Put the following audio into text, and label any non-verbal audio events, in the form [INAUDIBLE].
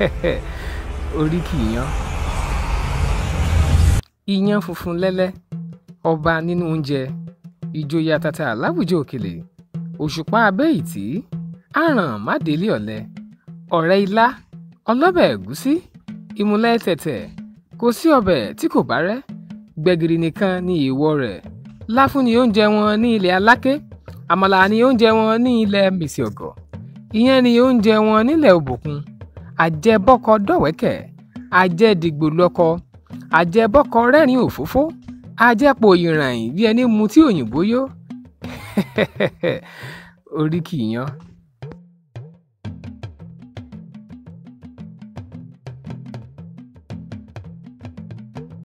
[LAUGHS] oríkì iyán iyán funfun lẹ́lẹ́ ọba nínú oúnjẹ ìjòyè àtàtà láwùjọ òkèlè òṣùpá abẹ́yìtì àràn mádélé ọ̀lẹ ọ̀rẹ́ ilá ọlọ́bẹ̀ ẹ̀gúsí ìmùlẹ̀ tẹ̀tẹ̀ kò sí ọbẹ̀ tí kò bá rẹ́ gbẹ̀gìrì nìkan ni èèwọ̀ rẹ̀. Láfún ni oúnjẹ wọn ní ilẹ̀ aláké àmàlà ni oúnjẹ wọn ní ilẹ̀ mèsì ọ̀gọ̀ ìyẹn ni oúnjẹ wọn nílẹ̀ òbòkun àjẹbọ́kọ dọ̀wẹ́kẹ̀ àjẹdìgbòlọ́kọ àjẹbọ́kọ rẹ́rìn òfófó àjẹpọ̀ ìràyìn bí ẹni mu tí òyìnbó yó. [LAUGHS] Oríkì iyán